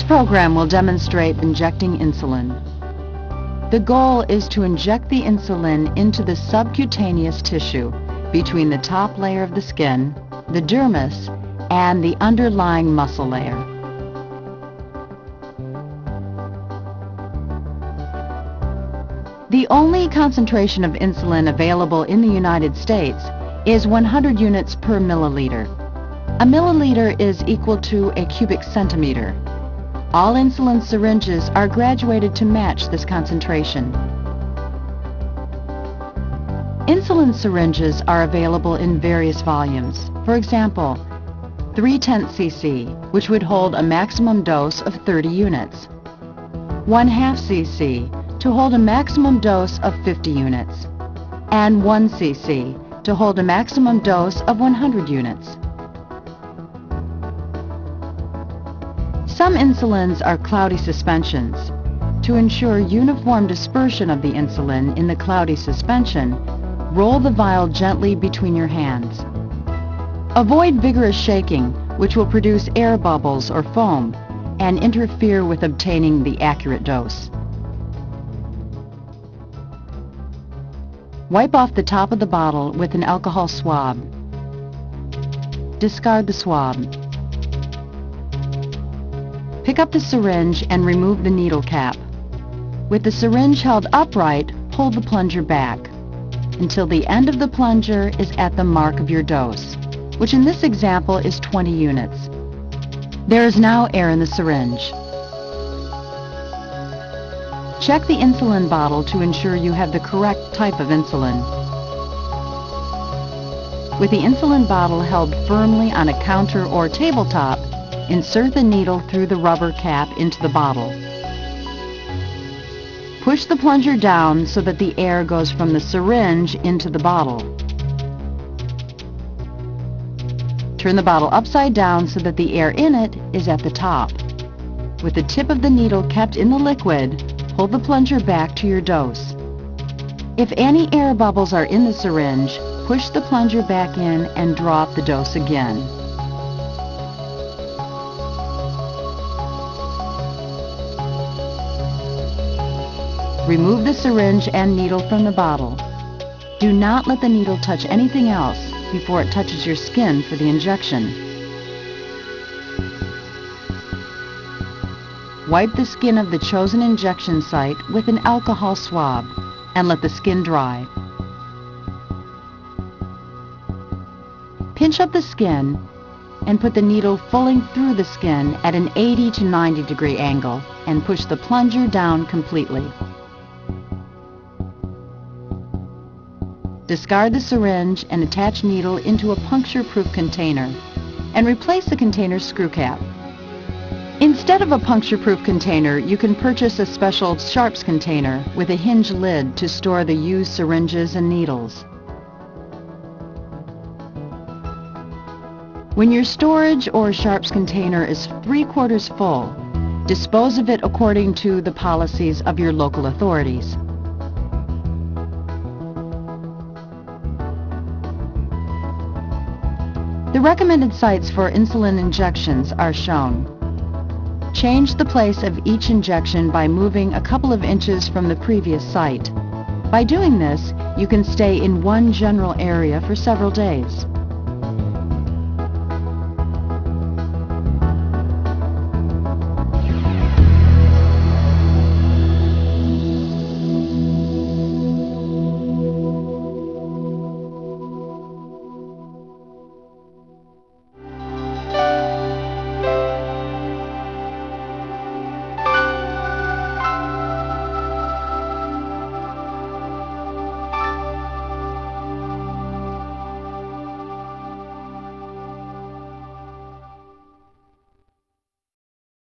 program will demonstrate injecting insulin. The goal is to inject the insulin into the subcutaneous tissue between the top layer of the skin, the dermis, and the underlying muscle layer. The only concentration of insulin available in the United States is 100 units per milliliter. A milliliter is equal to a cubic centimeter. All insulin syringes are graduated to match this concentration. Insulin syringes are available in various volumes. For example, 3 tenths cc, which would hold a maximum dose of 30 units. 1 half cc, to hold a maximum dose of 50 units, and 1 cc to hold a maximum dose of 100 units. Some insulins are cloudy suspensions. To ensure uniform dispersion of the insulin in the cloudy suspension, roll the vial gently between your hands. Avoid vigorous shaking, which will produce air bubbles or foam and interfere with obtaining the accurate dose. Wipe off the top of the bottle with an alcohol swab. Discard the swab. Pick up the syringe and remove the needle cap. With the syringe held upright, pull the plunger back until the end of the plunger is at the mark of your dose, which in this example is 20 units. There is now air in the syringe. Check the insulin bottle to ensure you have the correct type of insulin. With the insulin bottle held firmly on a counter or tabletop, insert the needle through the rubber cap into the bottle. Push the plunger down so that the air goes from the syringe into the bottle. Turn the bottle upside down so that the air in it is at the top. With the tip of the needle kept in the liquid, Hold the plunger back to your dose. If any air bubbles are in the syringe, push the plunger back in and drop the dose again. Remove the syringe and needle from the bottle. Do not let the needle touch anything else before it touches your skin for the injection. Wipe the skin of the chosen injection site with an alcohol swab and let the skin dry. Pinch up the skin and put the needle fulling through the skin at an 80 to 90 degree angle and push the plunger down completely. Discard the syringe and attach needle into a puncture-proof container and replace the container's screw cap. Instead of a puncture-proof container, you can purchase a special sharps container with a hinge lid to store the used syringes and needles. When your storage or sharps container is three-quarters full, dispose of it according to the policies of your local authorities. The recommended sites for insulin injections are shown. Change the place of each injection by moving a couple of inches from the previous site. By doing this, you can stay in one general area for several days.